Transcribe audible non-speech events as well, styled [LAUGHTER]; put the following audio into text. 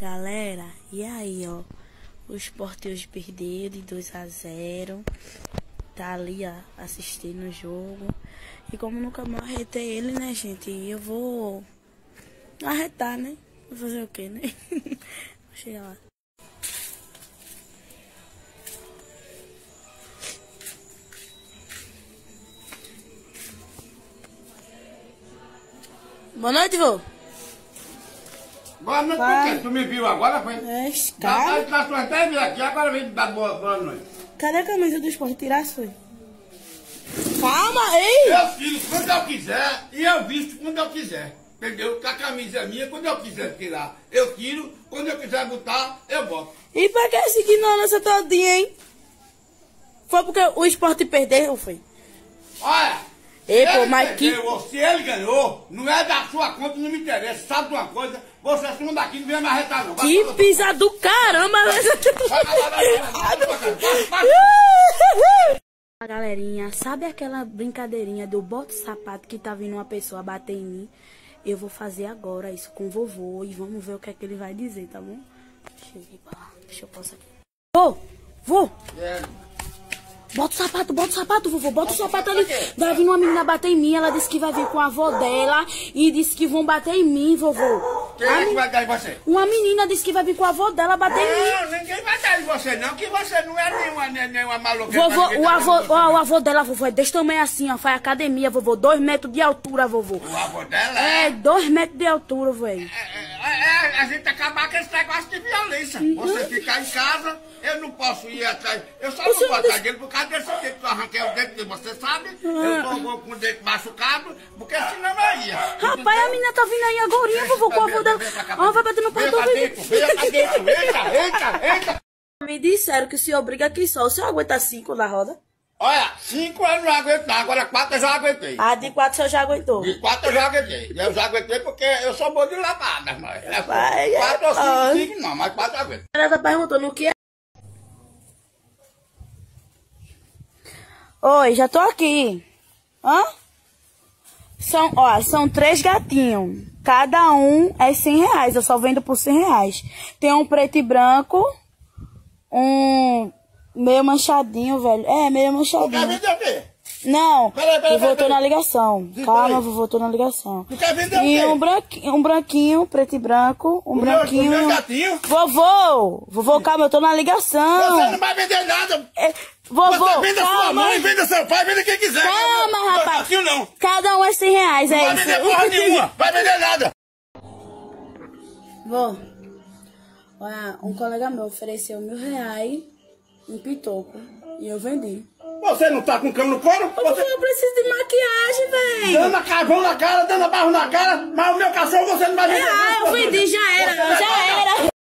Galera, e aí, ó? O Sport hoje perdeu de 2 a 0 Tá ali, ó, assistindo o jogo. E como nunca mais arretei ele, né, gente? Eu vou arretar, né? Vou fazer o quê, né? [LAUGHS] vou chegar lá. Boa noite, vô. Boa noite, Vai. por quê? Tu me viu agora, foi? É, Tá, cara. tá, tá, até vir aqui, agora vem dar boa, boa noite. Cadê a camisa do esporte? Tirasse, foi? Calma, ei! Eu tiro quando eu quiser e eu visto quando eu quiser. Entendeu? Que a camisa é minha, quando eu quiser tirar, eu tiro. Quando eu quiser botar, eu boto. E pra que essa ignorância todinha, hein? Foi porque o esporte perdeu, foi? Olha, Ei, se pô, mas que- se ele ganhou, não é da sua conta, não me interessa. Sabe de uma coisa? Você saindo daqui não vem me arretar, não. Que pisa do caramba! Vai, vai. [LAUGHS] Galerinha, sabe aquela brincadeirinha do bota o sapato que tá vindo uma pessoa bater em mim? Eu vou fazer agora isso com o vovô e vamos ver o que é que ele vai dizer, tá bom? Deixa eu ir pra lá, deixa eu passar aqui. Vô, vô, É, bota o sapato, bota o sapato, vovô, bota o sapato ali. Vai vir uma menina bater em mim, ela disse que vai vir com a avó dela e disse que vão bater em mim, vovô. Quem é que vai dar em você? Uma menina disse que vai vir com a avó dela bater em mim. Não, ninguém vai dar em você, não, que você não é nenhuma, nenhuma maluca. Vovô, o avô, ó, o avô dela, vovô, é desse tamanho assim, ó. Faz academia, vovô. Dois metros de altura, vovô. O avô dela É, é. dois metros de altura, velho. É, é, a gente acabar com esse negócio de violência. Você ficar em casa, eu não posso ir atrás. Eu só O não vou atrás dele por causa desse dente eu arranquei o dente, que você sabe. Eu tô com o dente machucado, porque senão eu ia. Rapaz, a menina tá vindo aí agora, vovô, com o avô dela. Ó, vai bater no portão. pra dentro, pra dentro. Eita, eita, eita. [LAUGHS] Me disseram que o senhor briga aqui só. O senhor aguenta cinco na roda? Olha, cinco eu não aguento, não. Agora quatro eu já aguentei. Ah, de quatro o senhor já aguentou. De quatro eu já aguentei. Eu já aguentei porque eu sou bom de lavada, mas. É, Vai, quatro ou é, cinco, cinco não, mas quatro eu aguento. Ela tá perguntando o que é. Oi, já tô aqui. Hã? São, ó, são três gatinhos. Cada um é 100 reais. Eu só vendo por 100 reais. Tem um preto e branco. Um meio manchadinho, velho. É, meio Quer manchadinho. vender o quê? Não, Peraí, peraí, eu voltou peraí. na ligação. Calma, vou voltou na ligação. Tu quer vender o E quê? um branquinho, um branquinho, preto e branco. Um O meu- branquinho. o meu gatinho? Vovô! Vovô, calma, eu tô na ligação. Você não vai vender nada. É, vovô, Você vende a sua calma. mãe, vende seu pai, vende quem quiser. Calma, Meu rapaz. gatinho não. Cada um é 100 reais, Não é vai isso. vender porra nenhuma. Vai vender nada. Olha, um colega meu ofereceu mil reais em pitoco. E eu vendi. Você não tá com cama no couro? Você eu preciso de maquiagem, velho. dando carvão na cara, dando barro na cara, mas o meu cachorro você não vai vender. Ah, eu vendi, já era, já era.